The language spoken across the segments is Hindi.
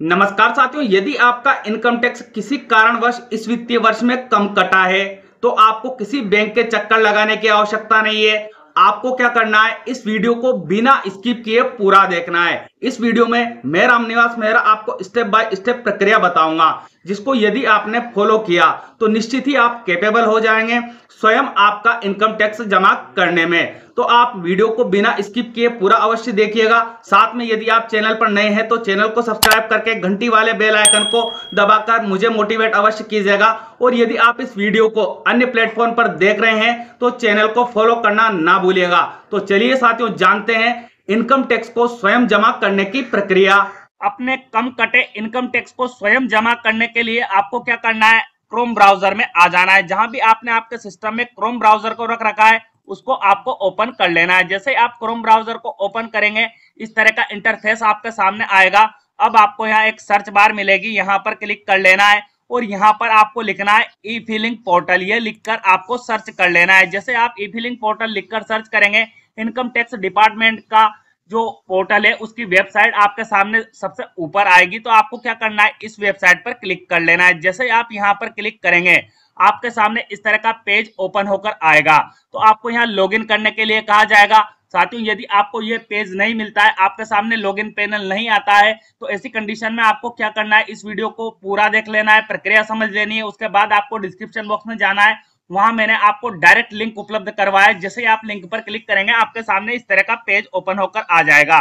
नमस्कार साथियों, यदि आपका इनकम टैक्स किसी कारणवश इस वित्तीय वर्ष में कम कटा है तो आपको किसी बैंक के चक्कर लगाने की आवश्यकता नहीं है। आपको क्या करना है, इस वीडियो को बिना स्किप किए पूरा देखना है। इस वीडियो में मैं रामनिवास मेहरा आपको स्टेप बाय स्टेप प्रक्रिया बताऊँगा। जिसको यदि आपने फॉलो किया तो निश्चित ही आप कैपेबल हो जाएँगे स्वयं आपका इनकम टैक्स जमा करने में। तो आप वीडियो को बिना स्किप किए पूरा अवश्य देखिएगा। साथ में यदि आप चैनल पर नए हैं तो चैनल को सब्सक्राइब करके घंटी वाले बेल आइकन को दबाकर मुझे मोटिवेट अवश्य कीजिएगा। और यदि आप इस वीडियो को अन्य प्लेटफॉर्म पर देख रहे हैं तो चैनल को फॉलो करना ना भूलिएगा। तो चलिए साथियों, जानते हैं इनकम टैक्स को स्वयं जमा करने की प्रक्रिया। अपने कम कटे इनकम टैक्स को स्वयं जमा करने के लिए आपको क्या करना है? क्रोम ब्राउज़र में आ जाना है। जहाँ भी आपने आपके सिस्टम में क्रोम ब्राउज़र को रख रखा है, उसको आपको ओपन कर लेना है। जैसे आप क्रोम ब्राउज़र को ओपन करेंगे, इस तरह का इंटरफेस आपके सामने आएगा। अब आपको यहाँ एक सर्च बार मिलेगी। यहाँ पर क्लिक कर लेना है और यहाँ पर आपको लिखना है ई फिलिंग पोर्टल ये लिखकर आपको सर्च कर लेना है। जैसे आप ई फीलिंग पोर्टल लिखकर सर्च करेंगे इनकम टैक्स डिपार्टमेंट का जो पोर्टल है, उसकी वेबसाइट आपके सामने सबसे ऊपर आएगी तो आपको क्या करना है, इस वेबसाइट पर क्लिक कर लेना है। जैसे आप यहाँ पर क्लिक करेंगे, आपके सामने इस तरह का पेज ओपन होकर आएगा। तो आपको यहाँ लॉगिन करने के लिए कहा जाएगा, साथियों, यदि आपको ये पेज नहीं मिलता है, आपके सामने लॉगिन पैनल नहीं आता है तो ऐसी कंडीशन में आपको क्या करना है, इस वीडियो को पूरा देख लेना है, प्रक्रिया समझ लेनी है, उसके बाद आपको डिस्क्रिप्शन बॉक्स में जाना है वहाँ मैंने आपको डायरेक्ट लिंक उपलब्ध करवाया जैसे आप लिंक पर क्लिक करेंगे, आपके सामने इस तरह का पेज ओपन होकर आ जाएगा।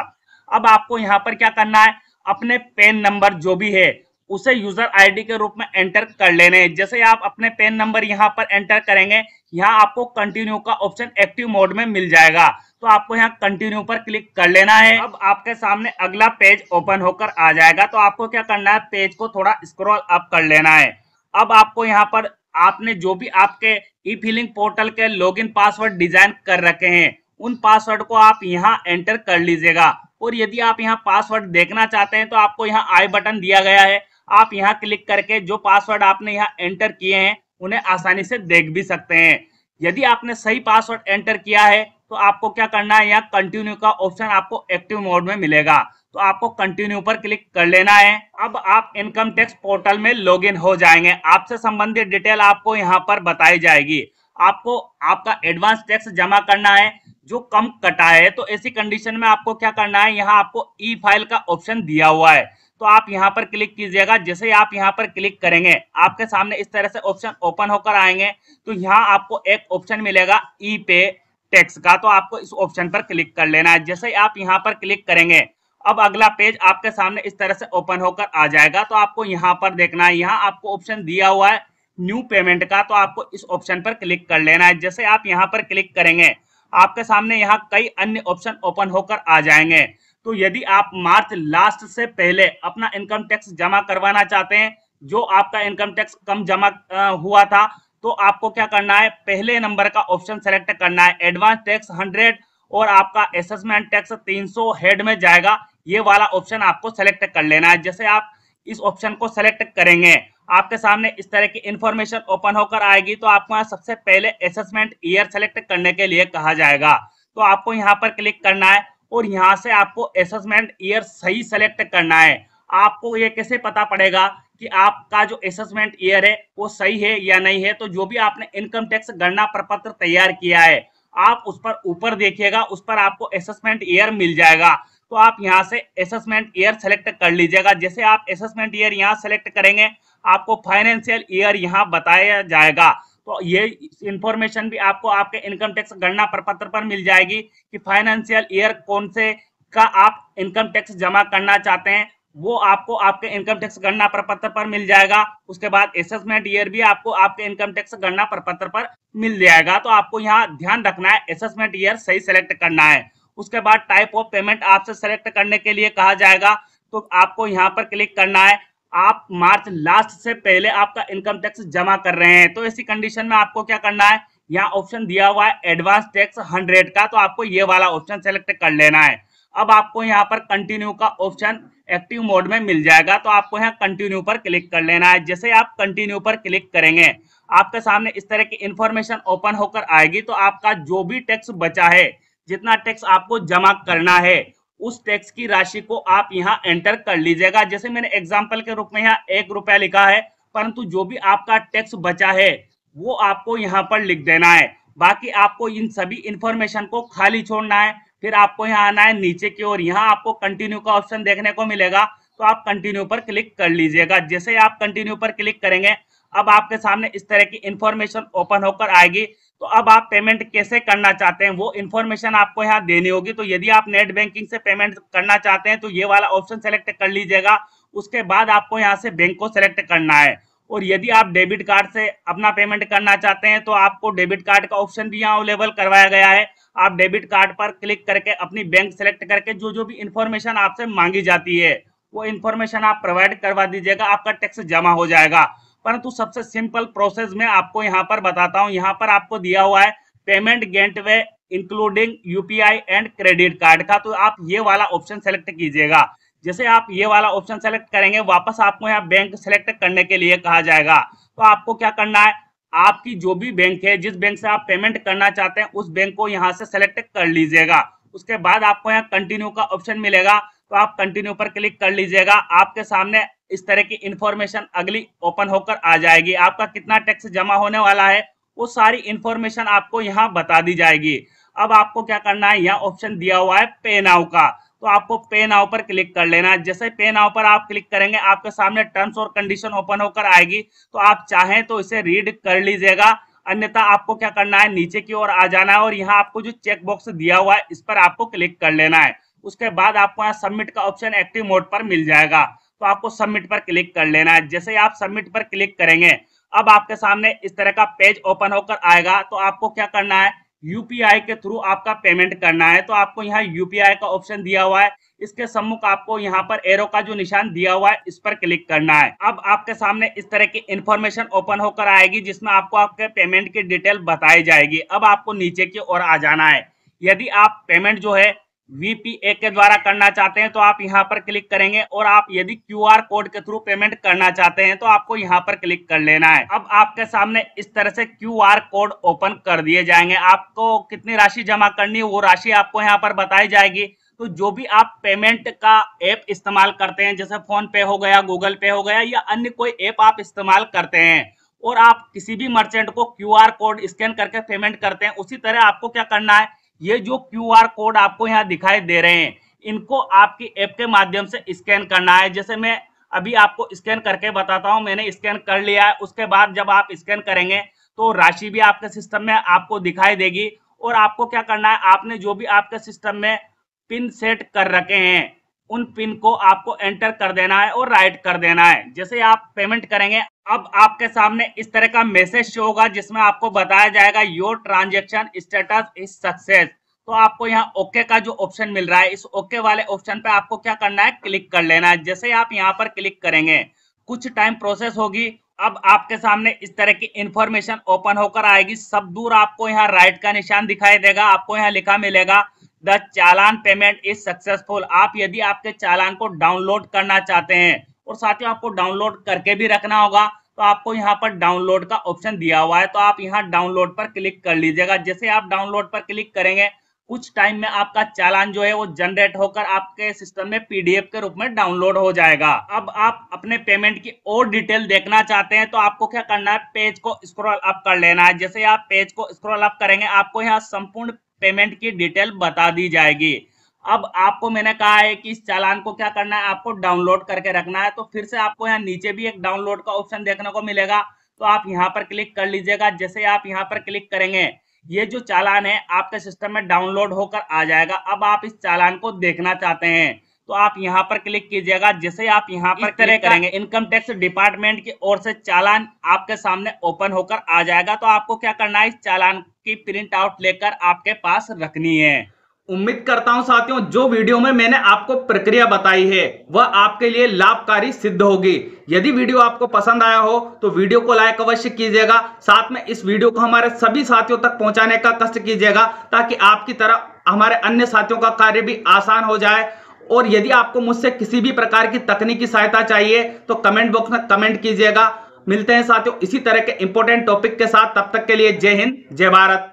अब आपको यहाँ पर क्या करना है? अपने पेन नंबर जो भी है, उसे यूज़र आईडी के रूप में एंटर कर लेने जैसे आप अपने पेन नंबर यहाँ पर एंटर करेंगे, यहाँ आपको कंटिन्यू का ऑप्शन एक्टिव मोड में मिल जाएगा। तो आपको यहाँ कंटिन्यू पर क्लिक कर लेना है। अब आपके सामने अगला पेज ओपन होकर आ जाएगा। तो आपको क्या करना है? पेज को थोड़ा स्क्रॉल अप कर लेना है। अब आपको यहाँ पर आपने जो भी आपके ई फिलिंग पोर्टल के लॉगिन पासवर्ड डिज़ाइन कर रखे हैं, उन पासवर्ड को आप यहाँ एंटर कर लीजिएगा। और यदि आप यहाँ पासवर्ड देखना चाहते हैं तो आपको यहाँ आई बटन दिया गया है। आप यहाँ क्लिक करके जो पासवर्ड आपने यहाँ एंटर किए हैं, उन्हें आसानी से देख भी सकते हैं। यदि आपने सही पासवर्ड एंटर किया है तो आपको क्या करना है, यहाँ कंटिन्यू का ऑप्शन आपको एक्टिव मोड में मिलेगा। तो आपको कंटिन्यू पर क्लिक कर लेना है। अब आप इनकम टैक्स पोर्टल में लॉगिन हो जाएँगे। आपसे संबंधित डिटेल आपको यहाँ पर बताई जाएगी। आपको आपका एडवांस टैक्स जमा करना है, जो कम कटा है। तो ऐसी कंडीशन में आपको क्या करना है, यहाँ आपको ई फ़ाइल का ऑप्शन दिया हुआ है। तो आप यहाँ पर क्लिक कीजिएगा। जैसे आप यहाँ पर क्लिक करेंगे, आपके सामने इस तरह से ऑप्शन ओपन होकर आएँगे। तो यहाँ आपको एक ऑप्शन मिलेगा ई पे टैक्स का। तो आपको इस ऑप्शन पर क्लिक कर लेना है। जैसे ही आप यहाँ पर क्लिक करेंगे अब अगला पेज आपके सामने इस तरह से ओपन होकर आ जाएगा। तो आपको यहाँ पर देखना है, यहाँ आपको ऑप्शन दिया हुआ है न्यू पेमेंट का तो आपको इस ऑप्शन पर क्लिक कर लेना है। जैसे आप यहाँ पर क्लिक करेंगे, आपके सामने यहाँ कई अन्य ऑप्शन ओपन होकर आ जाएँगे। तो यदि आप मार्च लास्ट से पहले अपना इनकम टैक्स जमा करवाना चाहते हैं, जो आपका इनकम टैक्स कम जमा हुआ था तो आपको क्या करना है, पहले नंबर का ऑप्शन सेलेक्ट करना है। एडवांस टैक्स हंड्रेड और आपका असेसमेंट टैक्स 300 हेड में जाएगा। ये वाला ऑप्शन आपको सेलेक्ट कर लेना है। जैसे आप इस ऑप्शन को सेलेक्ट करेंगे, आपके सामने इस तरह की इंफॉर्मेशन ओपन होकर आएगी तो आपको यहाँ सबसे पहले असेसमेंट ईयर सेलेक्ट करने के लिए कहा जाएगा। तो आपको यहाँ पर क्लिक करना है और यहाँ से आपको असेसमेंट ईयर सही सेलेक्ट करना है। आपको ये कैसे पता पड़ेगा कि आपका जो असेसमेंट ईयर है, वो सही है या नहीं है? तो जो भी आपने इनकम टैक्स गणना प्रपत्र तैयार किया है, आप उस पर ऊपर देखिएगा, उस पर आपको असेसमेंट ईयर मिल जाएगा। तो आप यहाँ से असेसमेंट ईयर सेलेक्ट कर लीजिएगा। जैसे आप असेसमेंट ईयर यहाँ सेलेक्ट करेंगे, आपको फाइनेंशियल ईयर यहाँ बताया जाएगा। तो ये इंफॉर्मेशन भी आपको आपके इनकम टैक्स गणना प्रपत्र पर मिल जाएगी कि फाइनेंशियल ईयर कौन से का आप इनकम टैक्स जमा करना चाहते हैं, वो आपको आपके इनकम टैक्स गणना प्रपत्र पर मिल जाएगा। उसके बाद असेसमेंट ईयर भी आपको आपके इनकम टैक्स गणना प्रपत्र पर मिल जाएगा। तो आपको यहाँ ध्यान रखना है असेसमेंट ईयर सही सेलेक्ट करना है। उसके बाद टाइप ऑफ़ पेमेंट आपसे सेलेक्ट करने के लिए कहा जाएगा। तो आपको यहाँ पर क्लिक करना है। आप मार्च लास्ट से पहले आपका इनकम टैक्स जमा कर रहे हैं। तो ऐसी कंडीशन में आपको क्या करना है? यहाँ ऑप्शन दिया हुआ है एडवांस टैक्स हंड्रेड का। तो आपको ये वाला ऑप्शन सेलेक्ट कर लेना है। अब आपको यहाँ पर कंटिन्यू का ऑप्शन एक्टिव मोड में मिल जाएगा। तो आपको यहाँ कंटिन्यू पर क्लिक कर लेना है। जैसे आप कंटिन्यू पर क्लिक करेंगे, आपके सामने इस तरह की इंफॉर्मेशन ओपन होकर आएगी। तो आपका जो भी टैक्स बचा है जितना टैक्स आपको जमा करना है, उस टैक्स की राशि को आप यहाँ एंटर कर लीजिएगा। जैसे मैंने एग्ज़ाम्पल के रूप में यहाँ एक रुपया लिखा है, परंतु जो भी आपका टैक्स बचा है, वो आपको यहाँ पर लिख देना है। बाकी आपको इन सभी इंफॉर्मेशन को खाली छोड़ना है, फिर आपको यहाँ आना है नीचे की ओर। यहाँ आपको कंटिन्यू का ऑप्शन देखने को मिलेगा तो आप कंटिन्यू पर क्लिक कर लीजिएगा। जैसे आप कंटिन्यू पर क्लिक करेंगे, अब आपके सामने इस तरह की इंफॉर्मेशन ओपन होकर आएगी। तो अब आप पेमेंट कैसे करना चाहते हैं? वो इन्फॉर्मेशन आपको यहाँ देनी होगी। तो यदि आप नेट बैंकिंग से पेमेंट करना चाहते हैं तो ये वाला ऑप्शन सेलेक्ट कर लीजिएगा। उसके बाद आपको यहाँ से बैंक को सिलेक्ट करना है। और यदि आप डेबिट कार्ड से अपना पेमेंट करना चाहते हैं तो आपको डेबिट कार्ड का ऑप्शन भी यहाँ अवेलेबल करवाया गया है। आप डेबिट कार्ड पर क्लिक करके अपनी बैंक सेलेक्ट करके जो जो भी इंफॉर्मेशन आपसे मांगी जाती है, वो इन्फॉर्मेशन आप प्रोवाइड करवा दीजिएगा। आपका टैक्स जमा हो जाएगा। परंतु सबसे सिंपल प्रोसेस में आपको यहाँ पर बताता हूँ, यहाँ पर आपको दिया हुआ है payment gateway including UPI and credit card का। तो आप ये वाला ऑप्शन सेलेक्ट कीजिएगा। जैसे आप ये वाला ऑप्शन सेलेक्ट करेंगे, वापस आपको यहाँ बैंक सेलेक्ट करने के लिए कहा जाएगा। तो आपको क्या करना है? आपकी जो भी बैंक है, जिस बैंक से आप पेमेंट करना चाहते हैं, उस बैंक को यहाँ से सेलेक्ट कर लीजिएगा। उसके बाद आपको यहाँ कंटिन्यू का ऑप्शन मिलेगा। तो आप कंटिन्यू पर क्लिक कर लीजिएगा। आपके सामने इस तरह की इंफॉर्मेशन अगली ओपन होकर आ जाएगी। आपका कितना टैक्स जमा होने वाला है, वो सारी इंफॉर्मेशन आपको यहाँ बता दी जाएगी। अब आपको क्या करना है, यहाँ ऑप्शन दिया हुआ है पे नाउ का। तो आपको पे नाउ पर क्लिक कर लेना जैसे पे नाउ पर आप क्लिक करेंगे, आपके सामने टर्म्स और कंडीशन ओपन होकर आएगी। तो आप चाहें तो इसे रीड कर लीजिएगा। अन्यथा आपको क्या करना है, नीचे की ओर आ जाना है और यहाँ आपको जो चेक बॉक्स दिया हुआ है, इस पर आपको क्लिक कर लेना है। उसके बाद आपको यहाँ सबमिट का ऑप्शन एक्टिव मोड पर मिल जाएगा। तो आपको सबमिट पर क्लिक कर लेना है। जैसे आप सबमिट पर क्लिक करेंगे, अब आपके सामने इस तरह का पेज ओपन होकर आएगा। तो आपको क्या करना है? यूपीआई के थ्रू आपका पेमेंट करना है। तो आपको यहाँ यूपीआई का ऑप्शन दिया हुआ है। इसके सम्मुख आपको यहाँ पर एरो का जो निशान दिया हुआ है, इस पर क्लिक करना है। अब आपके सामने इस तरह की इन्फॉर्मेशन ओपन होकर आएगी, जिसमें आपको आपके पेमेंट की डिटेल बताई जाएगी। अब आपको नीचे की ओर आ जाना है। यदि आप पेमेंट जो है वीपीए के द्वारा करना चाहते हैं तो आप यहाँ पर क्लिक करेंगे और आप यदि क्यूआर कोड के थ्रू पेमेंट करना चाहते हैं तो आपको यहाँ पर क्लिक कर लेना है। अब आपके सामने इस तरह से क्यूआर कोड ओपन कर दिए जाएँगे। आपको कितनी राशि जमा करनी है, वो राशि आपको यहाँ पर बताई जाएगी। तो जो भी आप पेमेंट का ऐप इस्तेमाल करते हैं, जैसे फ़ोन पे हो गया, गूगल पे हो गया, या अन्य कोई ऐप आप इस्तेमाल करते हैं, और आप किसी भी मर्चेंट को क्यूआर कोड स्कैन करके पेमेंट करते हैं, उसी तरह आपको क्या करना है ये जो क्यू आर कोड आपको यहाँ दिखाई दे रहे हैं, इनको आपकी ऐप के माध्यम से स्कैन करना है। जैसे मैं अभी आपको स्कैन करके बताता हूँ, मैंने स्कैन कर लिया है। उसके बाद जब आप स्कैन करेंगे तो राशि भी आपके सिस्टम में आपको दिखाई देगी। और आपको क्या करना है, आपने जो भी आपके सिस्टम में पिन सेट कर रखे हैं, उन पिन को आपको एंटर कर देना है और राइट कर देना है। जैसे आप पेमेंट करेंगे अब आपके सामने इस तरह का मैसेज शो होगा, जिसमें आपको बताया जाएगा your transaction status is success तो आपको यहाँ ओके का जो ऑप्शन मिल रहा है, इस ओके वाले ऑप्शन पे आपको क्या करना है? क्लिक कर लेना है। जैसे आप यहाँ पर क्लिक करेंगे, कुछ टाइम प्रोसेस होगी। अब आपके सामने इस तरह की इंफॉर्मेशन ओपन होकर आएगी। सब दूर आपको यहाँ राइट का निशान दिखाई देगा, आपको यहाँ लिखा मिलेगा the challan payment is successful आप यदि आपके चालान को डाउनलोड करना चाहते हैं और साथ ही आपको डाउनलोड करके भी रखना होगा। तो आपको यहाँ पर डाउनलोड का ऑप्शन दिया हुआ है। तो आप यहाँ डाउनलोड पर क्लिक कर लीजिएगा। जैसे आप डाउनलोड पर क्लिक करेंगे, कुछ टाइम में आपका चालान जो है वो जनरेट होकर आपके सिस्टम में पीडीएफ के रूप में डाउनलोड हो जाएगा। अब आप अपने पेमेंट की और डिटेल देखना चाहते हैं तो आपको क्या करना है? पेज को स्क्रॉल अप कर लेना है। जैसे आप पेज को स्क्रॉल अप करेंगे, आपको यहाँ संपूर्ण पेमेंट की डिटेल बता दी जाएगी। अब आपको मैंने कहा है कि इस चालान को क्या करना है आपको डाउनलोड करके रखना है तो फिर से आपको यहाँ नीचे भी एक डाउनलोड का ऑप्शन देखने को मिलेगा। तो आप यहाँ पर क्लिक कर लीजिएगा जैसे आप यहाँ पर क्लिक करेंगे ये जो चालान है आपके सिस्टम में डाउनलोड होकर आ जाएगा। अब आप इस चालान को देखना चाहते हैं तो आप यहाँ पर क्लिक कीजिएगा जैसे आप यहाँ पर क्लिक करेंगे इनकम टैक्स डिपार्टमेंट की ओर से चालान आपके सामने ओपन होकर आ जाएगा। तो आपको क्या करना है इस चालान की प्रिंट आउट लेकर आपके पास रखनी है। उम्मीद करता हूँ साथियों, जो वीडियो में मैंने आपको प्रक्रिया बताई है, वह आपके लिए लाभकारी सिद्ध होगी। यदि वीडियो आपको पसंद आया हो तो वीडियो को लाइक अवश्य कीजिएगा, साथ में इस वीडियो को हमारे सभी साथियों तक पहुँचाने का कष्ट कीजिएगा, ताकि आपकी तरह हमारे अन्य साथियों का कार्य भी आसान हो जाए। और यदि आपको मुझसे किसी भी प्रकार की तकनीकी सहायता चाहिए तो कमेंट बॉक्स में कमेंट कीजिएगा। मिलते हैं साथियों, इसी तरह के इंपॉर्टेंट टॉपिक के साथ, तब तक के लिए जय हिंद, जय भारत।